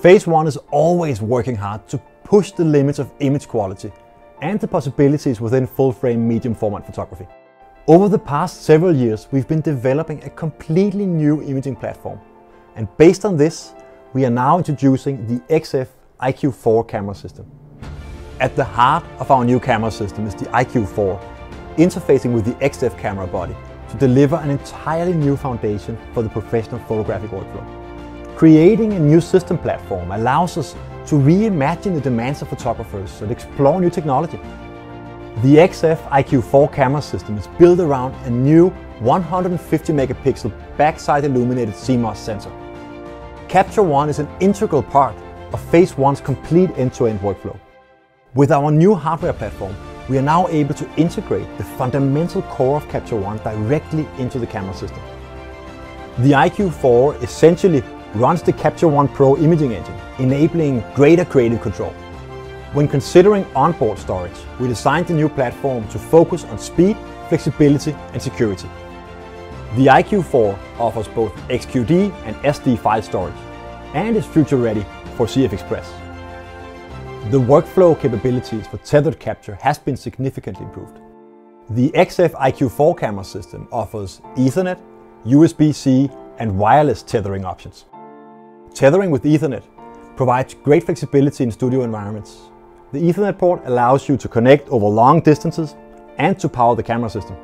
Phase One is always working hard to push the limits of image quality and the possibilities within full-frame medium format photography. Over the past several years, we've been developing a completely new imaging platform. And based on this, we are now introducing the XF IQ4 camera system. At the heart of our new camera system is the IQ4, interfacing with the XF camera body to deliver an entirely new foundation for the professional photographic workflow. Creating a new system platform allows us to reimagine the demands of photographers and explore new technology. The XF IQ4 camera system is built around a new 150 megapixel backside illuminated CMOS sensor. Capture One is an integral part of Phase One's complete end-to-end workflow. With our new hardware platform, we are now able to integrate the fundamental core of Capture One directly into the camera system. The IQ4 essentially runs the Capture One Pro imaging engine, enabling greater creative control. When considering onboard storage, we designed the new platform to focus on speed, flexibility and security. The IQ4 offers both XQD and SD file storage and is future ready for CF Express. The workflow capabilities for tethered capture has been significantly improved. The XF IQ4 camera system offers Ethernet, USB-C and wireless tethering options. Tethering with Ethernet provides great flexibility in studio environments. The Ethernet port allows you to connect over long distances and to power the camera system.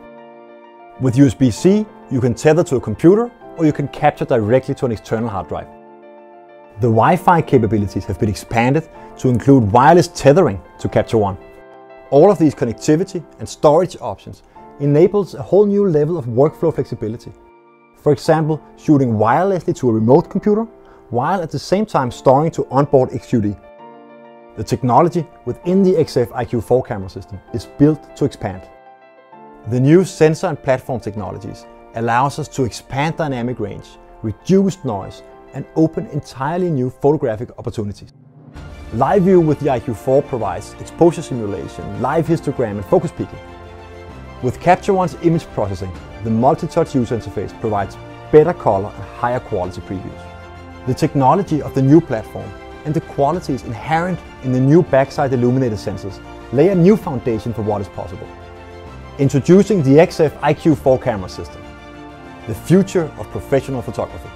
With USB-C, you can tether to a computer or you can capture directly to an external hard drive. The Wi-Fi capabilities have been expanded to include wireless tethering to Capture One. All of these connectivity and storage options enables a whole new level of workflow flexibility. For example, shooting wirelessly to a remote computer while at the same time storing to onboard XQD. The technology within the XF IQ4 camera system is built to expand. The new sensor and platform technologies allows us to expand dynamic range, reduce noise and open entirely new photographic opportunities. Live View with the IQ4 provides exposure simulation, live histogram and focus peaking. With Capture One's image processing, the multi-touch user interface provides better color and higher quality previews. The technology of the new platform and the qualities inherent in the new backside illuminated sensors lay a new foundation for what is possible. Introducing the XF IQ4 camera system, the future of professional photography.